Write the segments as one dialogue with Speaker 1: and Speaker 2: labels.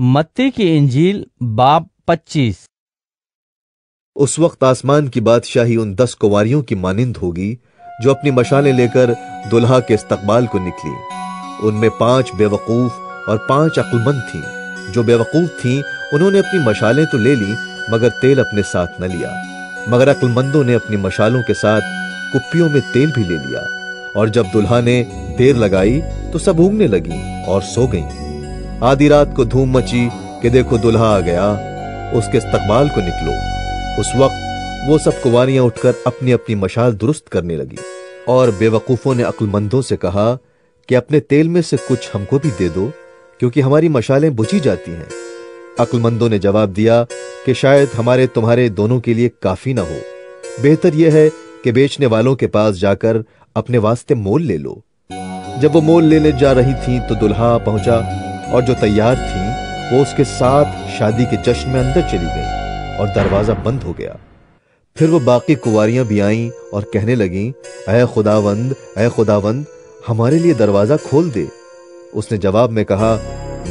Speaker 1: मत्ती की इंजील, बाब 25
Speaker 2: उस वक्त आसमान की बादशाही उन दस कुंवारियों की मानिंद होगी, जो अपनी मशालें लेकर दुल्हा के इस्तकबाल को निकली। उनमें पाँच बेवकूफ़ और पाँच अक्लमंद थीं। जो बेवकूफ़ थीं, उन्होंने अपनी मशालें तो ले ली, मगर तेल अपने साथ न लिया। मगर अक्लमंदों ने अपनी मशालों के साथ कुप्पियों में तेल भी ले लिया। और जब दुल्हा ने देर लगाई तो सब ऊँगने लगी और सो गईं। आधी रात को धूम मची कि देखो दुल्हा आ गया, उसके इस्तकबाल को निकलो। उस वक्त वो सब कुंवारियाँ उठकर अपनी अपनी मशाल दुरुस्त करने लगी और बेवकूफों ने अक्लमंदों से कहा कि अपने तेल में से कुछ हमको भी दे दो, क्योंकि हमारी मशालें बुझी जाती हैं। अक्लमंदों ने जवाब दिया कि शायद हमारे तुम्हारे दोनों के लिए काफ़ी ना हो। बेहतर यह है कि बेचने वालों के पास जाकर अपने वास्ते मोल ले लो। जब वो मोल लेने जा रही थी तो दुल्हा पहुँचा और जो तैयार थी, वो उसके साथ शादी के जश्न में अंदर चली गई और दरवाज़ा बंद हो गया। फिर वो बाकी कुवारियाँ भी आईं और कहने लगीं अय खुदावंद अय खुदावंद, हमारे लिए दरवाज़ा खोल दे। उसने जवाब में कहा,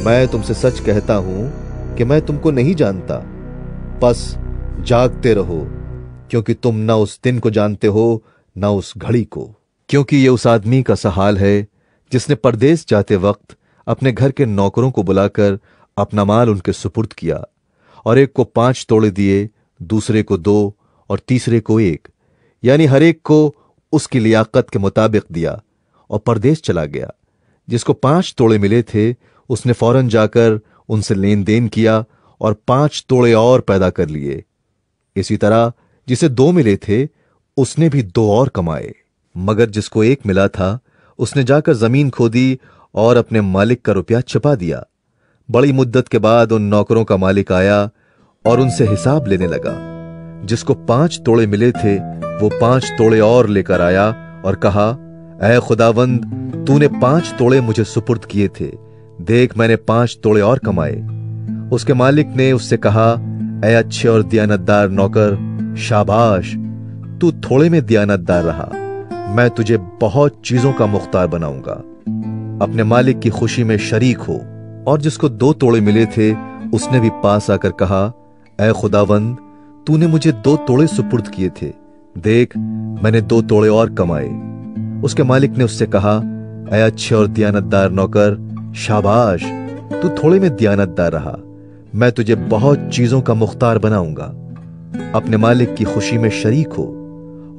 Speaker 2: मैं तुमसे सच कहता हूँ कि मैं तुमको नहीं जानता। बस जागते रहो, क्योंकि तुम ना उस दिन को जानते हो, ना उस घड़ी को। क्योंकि ये उस आदमी का सहाल है जिसने परदेश जाते वक्त अपने घर के नौकरों को बुलाकर अपना माल उनके सुपुर्द किया, और एक को पाँच तोड़े दिए, दूसरे को दो, और तीसरे को एक। यानी हर एक को उसकी लियाकत के मुताबिक दिया, और परदेश चला गया। जिसको पाँच तोड़े मिले थे, उसने फ़ौरन जाकर उनसे लेन देन किया, और पाँच तोड़े और पैदा कर लिए। इसी तरह जिसे दो मिले थे, उसने भी दो और कमाए। मगर जिसको एक मिला था, उसने जाकर ज़मीन खोदी और अपने मालिक का रुपया छिपा दिया। बड़ी मुद्दत के बाद उन नौकरों का मालिक आया और उनसे हिसाब लेने लगा। जिसको पाँच तोड़े मिले थे, वो पाँच तोड़े और लेकर आया और कहा ऐ खुदावंद, तूने पाँच तोड़े मुझे सुपुर्द किए थे। देख, मैंने पाँच तोड़े और कमाए। उसके मालिक ने उससे कहा ऐ अच्छे और दियानतदार नौकर, शाबाश, तू थोड़े में दियानतदार रहा। मैं तुझे बहुत चीज़ों का मुख्तार बनाऊँगा। अपने मालिक की खुशी में शरीक हो, और जिसको दो तोड़े मिले थे, उसने भी पास आकर कहा, ऐ खुदावंद, तूने मुझे दो तोड़े सुपुर्द किए थे। देख, मैंने दो तोड़े और कमाए। उसके मालिक ने उससे कहा, ऐ अच्छे और दयानतदार नौकर, शाबाश, तू थोड़े में दयानतदार रहा। मैं तुझे बहुत चीज़ों का मुख्तार बनाऊँगा। अपने मालिक की खुशी में शरीक हो,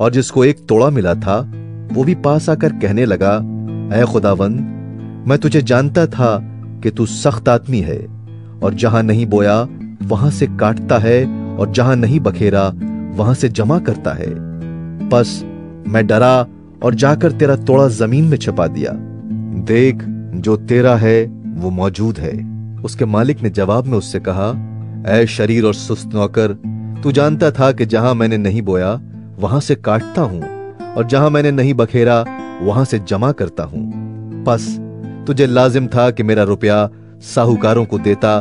Speaker 2: और जिसको एक तोड़ा मिला था, वो भी पास आकर कहने लगा, ऐ खुदावंद मैं तुझे जानता था कि तू सख्त आदमी है, और जहाँ नहीं बोया, वहाँ से काटता है, और जहाँ नहीं बखेरा, वहाँ से जमा करता है। बस मैं डरा, और जाकर तेरा तोड़ा ज़मीन में छपा दिया। देख, जो तेरा है, वो मौजूद है। उसके मालिक ने जवाब में उससे कहा, ऐ शरीर और सुस्त नौकर, तू जानता था कि जहाँ मैंने नहीं बोया, वहाँ से काटता हूँ, और जहाँ मैंने नहीं बखेरा, वहाँ से जमा करता हूँ। बस तुझे लाजिम था कि मेरा रुपया साहूकारों को देता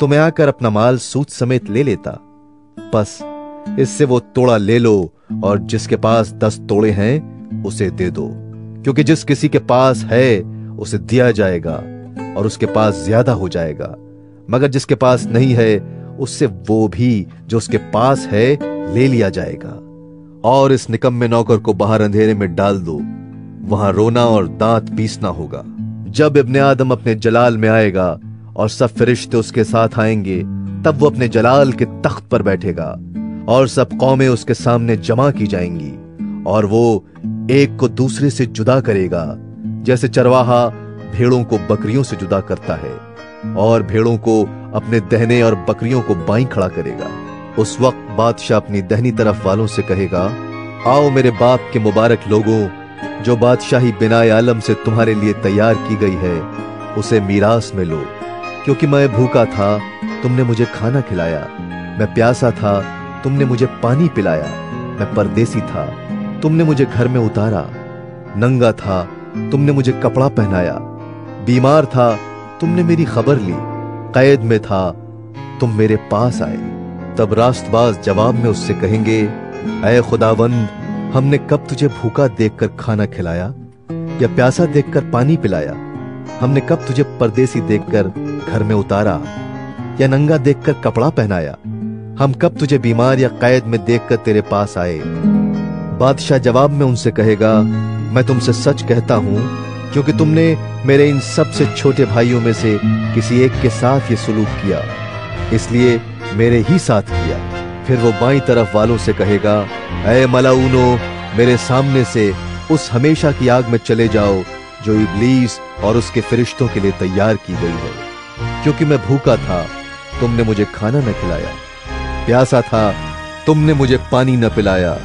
Speaker 2: तो मैं आकर अपना माल सूद समेत ले लेता। बस, इससे वो तोड़ा ले लो, और जिसके पास दस तोड़े हैं, उसे दे दो। क्योंकि जिस किसी के पास है, उसे दिया जाएगा, और उसके पास ज़्यादा हो जाएगा। मगर जिसके पास नहीं है, उससे वो भी जो उसके पास है, ले लिया जाएगा। और इस निकम्मे नौकर को बाहर अंधेरे में डाल दो। वहाँ रोना और दांत पीसना होगा। जब इब्ने आदम अपने जलाल में आएगा और सब फरिश्ते उसके साथ आएँगे, तब वो अपने जलाल के तख्त पर बैठेगा और सब कौमें उसके सामने जमा की जाएँगी और वो एक को दूसरे से जुदा करेगा, जैसे चरवाहा भेड़ों को बकरियों से जुदा करता है और भेड़ों को अपने दहने और बकरियों को बाई खड़ा करेगा। उस वक्त बादशाह अपनी दहनी तरफ़ वालों से कहेगा, आओ मेरे बाप के मुबारक लोगों जो बादशाही बिना आलम से तुम्हारे लिए तैयार की गई है, उसे मीरास में लो, क्योंकि मैं भूखा था, तुमने मुझे खाना खिलाया। मैं प्यासा था, तुमने मुझे पानी पिलाया। मैं परदेसी था, तुमने मुझे घर में उतारा। नंगा था, तुमने मुझे कपड़ा पहनाया। बीमार था, तुमने मेरी खबर ली। कैद में था, तुम मेरे पास आए। तब रास्तबाज जवाब में उससे कहेंगे अय खुदावंद हमने कब तुझे भूखा देखकर खाना खिलाया या प्यासा देखकर पानी पिलाया? हमने कब तुझे परदेसी देखकर घर में उतारा या नंगा देखकर कपड़ा पहनाया? हम कब तुझे बीमार या कैद में देखकर तेरे पास आए? बादशाह जवाब में उनसे कहेगा, मैं तुमसे सच कहता हूँ, क्योंकि तुमने मेरे इन सबसे छोटे भाइयों में से किसी एक के साथ ये सुलूक किया, इसलिए मेरे ही साथ किया। फिर वो बाई तरफ़ वालों से कहेगा अय मलाउनो मेरे सामने से उस हमेशा की आग में चले जाओ, जो इब्लीस और उसके फरिश्तों के लिए तैयार की गई है। क्योंकि मैं भूखा था, तुमने मुझे खाना न खिलाया। प्यासा था, तुमने मुझे पानी न पिलाया।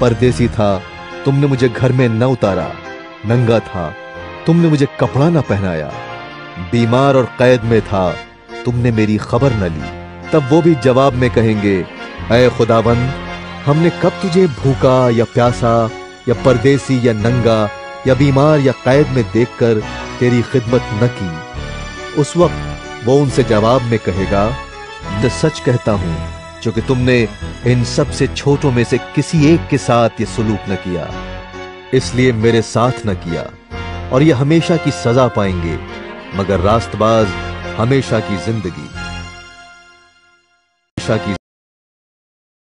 Speaker 2: परदेसी था, तुमने मुझे घर में न उतारा। नंगा था, तुमने मुझे कपड़ा न पहनाया। बीमार और कैद में था, तुमने मेरी खबर न ली। तब वो भी जवाब में कहेंगे अय खुदावन, हमने कब तुझे भूखा या प्यासा, या परदेसी या नंगा, या बीमार या कैद में देखकर तेरी खिदमत न की? उस वक्त वो उनसे जवाब में कहेगा तो सच कहता हूँ, क्योंकि तुमने इन सबसे छोटों में से किसी एक के साथ ये सुलूक न किया, इसलिए मेरे साथ न किया, और ये हमेशा की सजा पाएँगे, मगर रास्तबाज हमेशा की ज़िंदगी, हमेशा की